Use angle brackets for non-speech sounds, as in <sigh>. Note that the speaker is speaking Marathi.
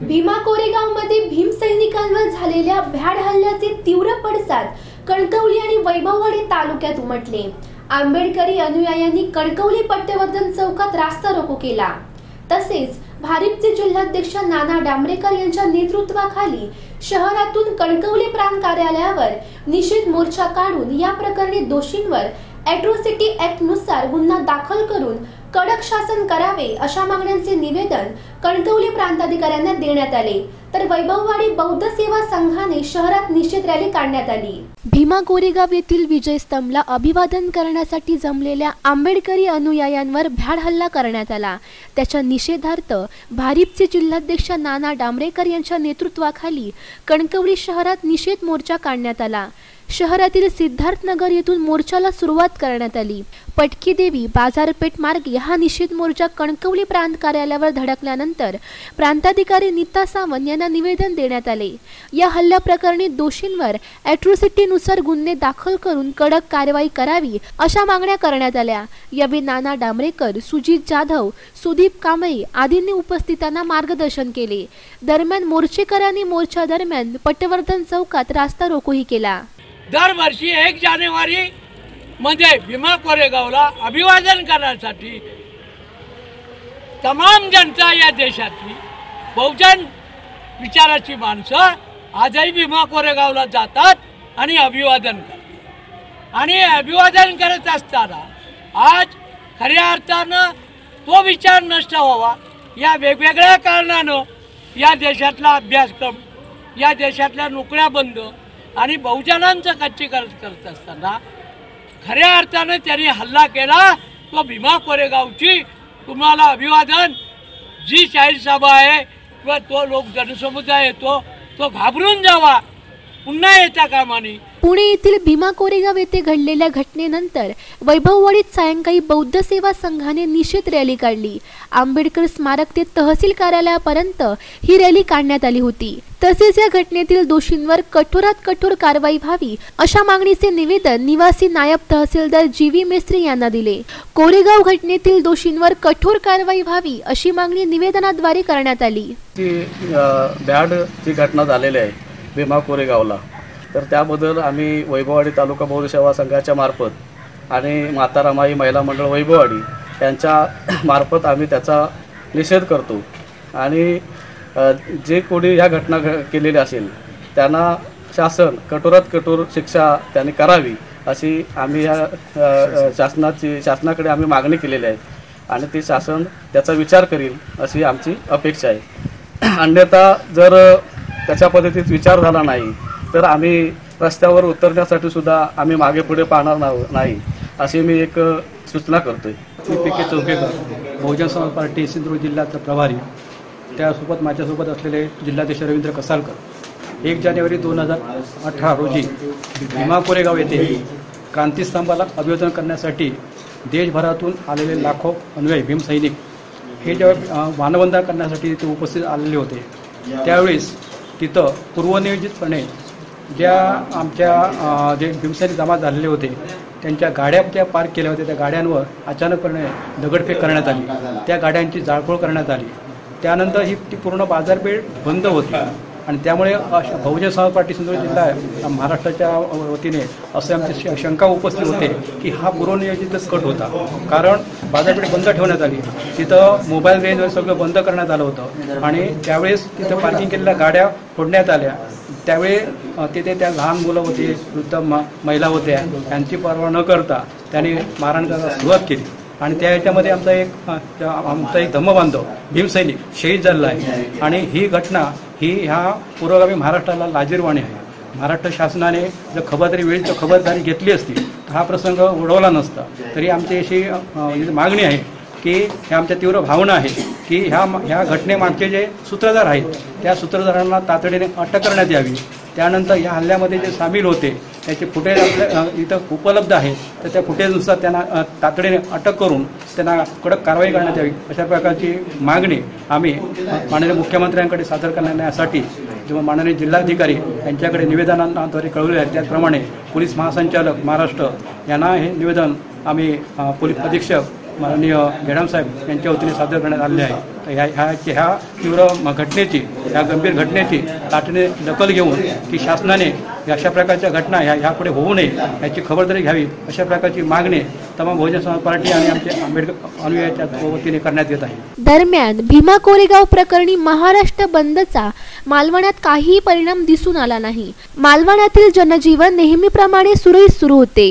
भीमा कोरेगावमध्ये भीम सैनिकांवर झालेल्या भ्याड हल्ल्याचे तीव्र पडसाद कणकवली आणि वैभववाडी तालुक्यात उमटले. आंबेडकरी अनुयायांनी कणकवली पट्टवर्धन चौकात रास्ता रोको केला. तसेच भारिपचे जिल्हाध्यक्ष नाना डांबरेकर यांच्या नेतृत्वाखाली शहरातून कणकवली प्रांत कार्यालयावर निषेध मोर्चा काढून या प्रकरणी दोषींवर अॅट्रॉसिटी ऍक्टनुसार गुन्हा दाखल करून कडक शासन करावे अशा मागण्यांचे निवेदन कणकवली प्रांताधिकाऱ्यांना देण्यात आले. तर वैभववाडी बौद्ध सेवा संघाने शहरात निषेध रॅली काढण्यात आली. भीमा कोरेगाव येथील विजय स्तंभला अभिवादन करण्यासाठी जमलेल्या आंबेडकरी अनुयायांवर भ्याड हल्ला करण्यात आला. त्याच्या निषेधार्थ भारिपचे जिल्हाध्यक्ष नाना डांबरेकर यांच्या नेतृत्वाखाली कणकवली शहरात निषेध मोर्चा काढण्यात आला. शहरातील सिद्धार्थनगर येथून मोर्चाला सुरुवात करण्यात आली. पटकी देवी बाजारपेठ मार्गे हा निषेध मोर्चा कणकवली प्रांत कार्यालयावर धडकल्यानंतर प्रांताधिकारी नीता सावंत यांना निवेदन देण्यात आले. या हल्ल्याप्रकरणी दोषींवर अॅट्रोसिटीनुसार गुन्हे दाखल करून कडक कारवाई करावी अशा मागण्या करण्यात आल्या. यावेळी नाना डांबरेकर सुजित जाधव सुदीप कांबळे आदींनी उपस्थितांना मार्गदर्शन केले. दरम्यान मोर्चेकरांनी मोर्चा दरम्यान पटवर्धन चौकात रास्ता रोकोही केला. दरवर्षी एक जानेवारी म्हणजे भीमा कोरेगावला अभिवादन करण्यासाठी तमाम जनता या देशातली बहुजन विचाराची माणसं आजही भीमा कोरेगावला जातात आणि अभिवादन करतात. आणि अभिवादन करत असताना आज खऱ्या अर्थानं तो विचार नष्ट व्हावा या वेगवेगळ्या कारणानं या देशातला अभ्यासक्रम या देशातल्या नोकऱ्या बंद आणि बहुजनांचं कच्चीकरण करत करत असताना खऱ्या अर्थानं त्यांनी हल्ला केला. तो भीमा कोरेगावची तुम्हाला अभिवादन. जी शाहीर सभा आहे किंवा तो लोक जनसमुदाय येतो तो घाबरून जावा. पुन्हा येता कामाने. पुणे येथील भीमा कोरेगाव येथे घडलेल्या घटनेनंतर वैभववाडीत सायंकाळी बौद्ध सेवा संघाने निषेध रॅली काढली. आंबेडकर स्मारक ते तहसील कार्यालयापर्यंत ही रॅली काढण्यात आली होती. तसेच या घटनेतील दोषींवर कठोरात कठोर कारवाई व्हावी अशा मागणीचे निवेदन निवासी नायब तहसीलदार जी व्ही मेस्त्री यांना दिले. कोरेगाव घटनेतील दोषींवर कठोर कारवाई व्हावी अशी मागणी निवेदनाद्वारे करण्यात आली. बॅड जी घटना झालेली आहे भीमा कोरेगावला तर त्याबद्दल आम्ही वैभववाडी तालुका बौद्ध सेवा संघाच्या मार्फत आणि माता रमाई महिला मंडळ वैभववाडी यांच्या <clears throat> मार्फत आम्ही त्याचा निषेध करतो. आणि जे कोणी ह्या घटना घ केलेली असेल त्यांना शासन कठोरात कठोर शिक्षा त्यांनी करावी अशी आम्ही ह्या शासनाची शासनाकडे आम्ही मागणी केलेली आहे. आणि ते शासन त्याचा विचार करील अशी आमची अपेक्षा आहे. अन्यथा जर त्याच्या पद्धतीत विचार झाला नाही तर आम्ही रस्त्यावर उतरण्यासाठी सुद्धा आम्ही मागे पुढे पाहणार नाही अशी मी एक सूचना करतोय. पी के चौकेकर बहुजन समाज पार्टी सिंधुदुर्ग जिल्ह्याचा प्रभारी. त्यासोबत माझ्यासोबत असलेले जिल्हाध्यक्ष रवींद्र कसालकर. एक जानेवारी दोन हजार अठरा रोजी भीमा कोरेगाव येथे क्रांतीस्तंभाला अभिवादन करण्यासाठी देशभरातून आलेले लाखो अनुयायी भीमसैनिक हे जेव्हा मानवंदना करण्यासाठी तिथे उपस्थित आलेले होते त्यावेळेस तिथं पूर्वनियोजितपणे ज्या आमच्या जे भीमसैनिक जमा झालेले होते त्यांच्या गाड्या ज्या पार्क केल्या होत्या. त्या गाड्यांवर अचानकपणे दगडफेक करण्यात आली. त्या गाड्यांची जाळपोळ करण्यात आली. त्यानंतर ही ती पूर्ण बाजारपेठ बंद होती. आणि त्यामुळे अश- बहुजन समाज पार्टी सिंधुदुर्ग जिल्हा महाराष्ट्राच्या वतीने असे आमची श- शंका उपस्थित होते की हा पूर्वनियोजितच कट होता. कारण बाजारपेठ बंद ठेवण्यात आली. तिथं मोबाईल रेंज सगळं बंद करण्यात आलं होतं. आणि त्यावेळेस तिथं पार्किंग केलेल्या गाड्या फोडण्यात आल्या. त्यावेळी तिथे त्या लहान मुलं होती वृद्ध म महिला होत्या. यांची पर्वा न करता त्यांनी मारहाण करायला सुरुवात केली. आणि त्या याच्यामध्ये आमचा एक त्या- आमचा एक धम्मबांधव भीमसैनिक शहीद झालेला आहे. आणि ही घटना ही ह्या पुरोगामी महाराष्ट्राला लाजीरवाणी आहे. महाराष्ट्र शासनाने जर खबरदारी वेळेची खबरदारी घेतली असती तर हा प्रसंग उडवला नसता. तरी आमची अशी म्हणजे मागणी आहे की ह्या आमच्या तीव्र भावना आहे की ह्या ह्या घटनेमागचे जे सूत्रधार आहेत त्या सूत्रधारांना तातडीने अटक करण्यात यावी. त्यानंतर या हल्ल्यामध्ये जे सामील होते याचे फुटेज आपल्या इथं उपलब्ध आहे. तर त्या फुटेजनुसार त्यांना तातडीने अटक करून त्यांना कडक कारवाई करण्यात यावी. अशा प्रकारची मागणी आम्ही माननीय मुख्यमंत्र्यांकडे सादर करण्यासाठी किंवा माननीय जिल्हाधिकारी यांच्याकडे निवेदनाद्वारे कळवले आहे त्याचप्रमाणे पोलीस महासंचालक महाराष्ट्र यांना हे निवेदन आम्ही पोलीस अधीक्षक माननीय गेडाम यांच्या वतीने सादर करण्यात आलेले आहे. ह्या ह्या ह्या तीव्र घटनेची ह्या गंभीर घटनेची तातडीने दखल घेऊन की शासनाने अशा प्रकारच्या घटना ह्या ह्यापुढे होऊ नये याची खबरदारी घ्यावी अशा प्रकारची मागणी तमाम बहुजन समाज पार्टी आणि आमचे आंबेडकर अनुयायाच्या वतीने करण्यात येत आहे. दरम्यान भीमा कोरेगाव प्रकरणी महाराष्ट्र बंदचा मालवणात काहीही परिणाम दिसून आला नाही. मालवणातील जनजीवन नेहमीप्रमाणे सुरळीत सुरू होते.